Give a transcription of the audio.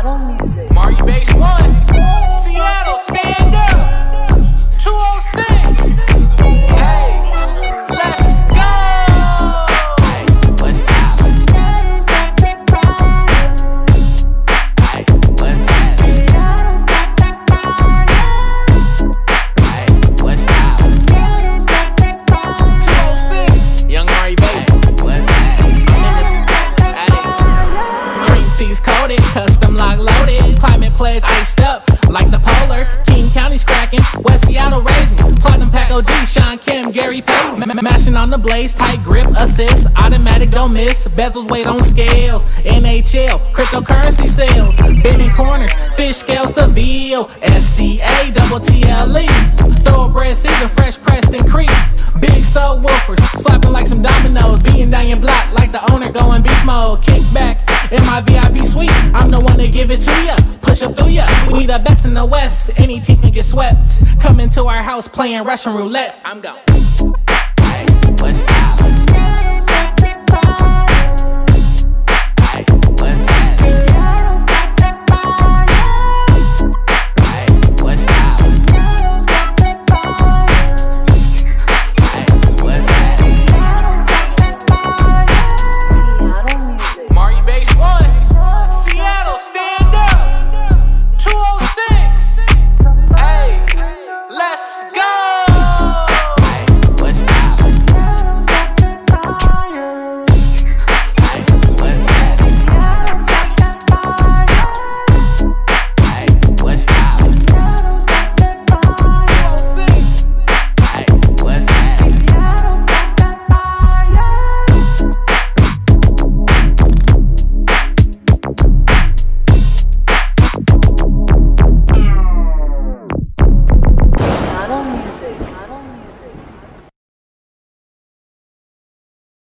Seattle music. Maribased1. Seattle, stand up. 206. Hey, let's go. What's that? What's that? What's that? 206. Young Mari Base. What's that? I'm in. Hey. Cream loaded. Pledge iced up like the polar. King County's cracking, West Seattle raised me. Platinum Pack OG, Shawn Kemp, Gary Payton. Mashing on the blaze, tight grip, assist, automatic, don't miss. Bezels weight on scales. NHL, cryptocurrency sales. Bending corners, fish scale, Seville. SCA, double TLE. Thoroughbred season, fresh pressed, increased. Big soul woofers, slapping like some dominoes. Beating down your block like the owner going beast mode. In my VIP suite. I'm the one to give it to ya. Push up through ya. We need the best in the West. Any team can get swept. Come into our house playing Russian roulette. I'm gone.